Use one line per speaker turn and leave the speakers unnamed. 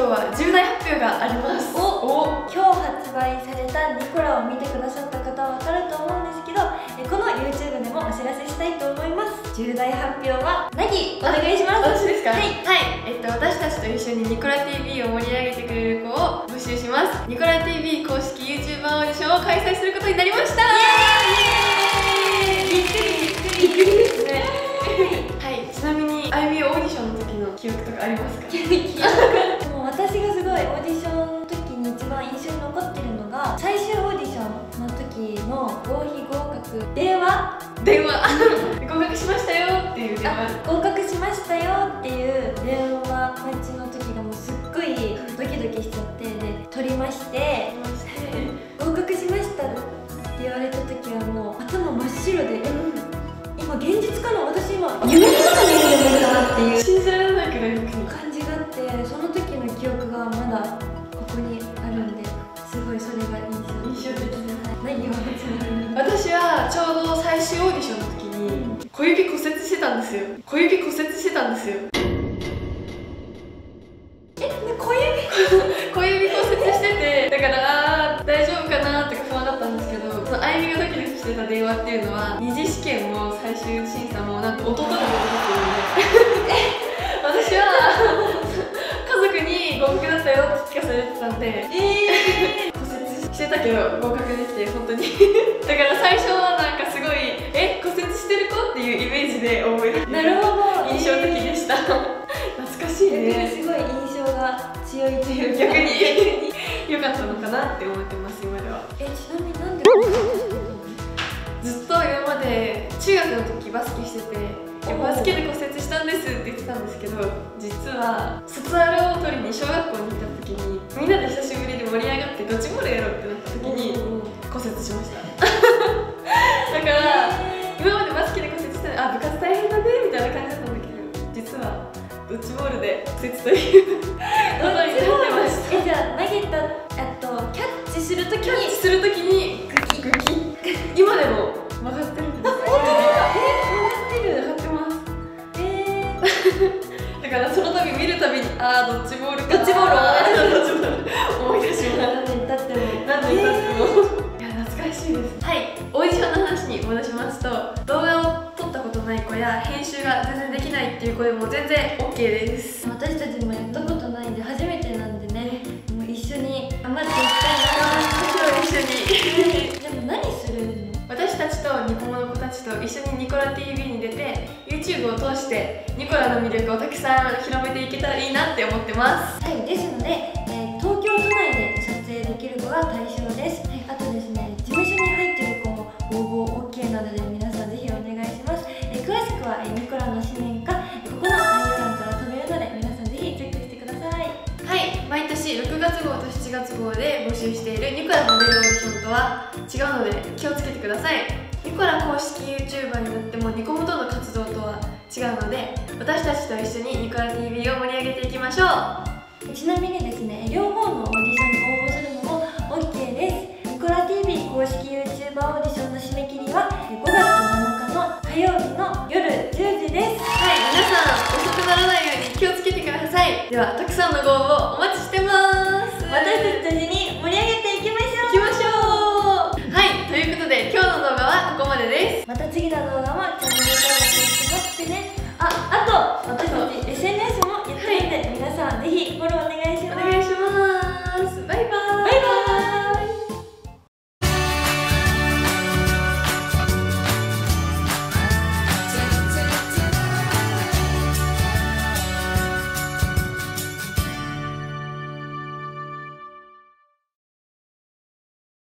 今日は重大発表があります。
お今日発売されたニコラを見てくださった方は分かると思うんですけどえこの YouTube でもお知らせしたいと思います。重大発表はナギお願いします。
私ですか？
はい。
はい、えっと私たちと一緒にニコラ TV を盛り上げてくれる子を募集します。ニコラ TV 公式 YouTuber オーディションを開催することになりました。
イエーイ否合格電話。
電話。合格しましたよっていう電話。
あ合格しましたよっていう電話待ちの時がもうすっごいドキドキしちゃってで取りまして。合格しましたって言われた時はもう頭真っ白で、今現実かな？私今 夢の中にいるんじゃないかなっていう
信じられないくらいの国
感じがあってその時の記憶がまだここに
最終オーディションの時に。小指骨折してたんですよ。小指骨折してたんですよ。
え小指？
小指骨折しててだからあー大丈夫かなって不安だったんですけどそのあゆみがドキドキしてた電話っていうのは二次試験も最終審査もなんと弟が出てるんで。私は家族に合格だったよって聞かされてたんで。
え
骨折してたけど合格できて本当に。だから最初ジで覚えて
ー、なるほど。
印象的でした。懐かしいね。
すごい印象が強いというか。
逆に。良かったのかなって思ってます今では。
えちなみになんでこ
ずっと今まで中学の時バスケしててバスケで骨折したんですって言ってたんですけど実は卒アルを取りに小学ということになってました？
えじゃあ投げたあとキャッチするとき
キャッ
に
チするときにグキ今でも曲がってるんです
本当だ。え
曲がってます。だからその度見るたびにああドッジボールか。
ドッジボール
ないっていう子でも全然 OK です。
私たちもやったことないんで初めてなんでねもう一緒に頑張っていきたいな。
一緒に。
でも何するの？
私たちとニコモの子たちと一緒にニコラ TV に出て YouTube を通してニコラの魅力をたくさん広めていけたらいいなって思ってます。
はい、ですので、えー東京都内で撮影できる子が対象です、はい、
毎年6月号と7月号で募集しているニコラモデルオーディションとは違うので気をつけてください。ニコラ公式 YouTuber になってもニコモとの活動とは違うので私たちと一緒にニコラ TV を盛り上げていきましょう。
ちなみにですね両方のでは
たくさんのご応募お待ちしてます。
私たちと一緒に盛り上げていきましょう。
行きましょう。はいということで今日の動画はここまでです。
また次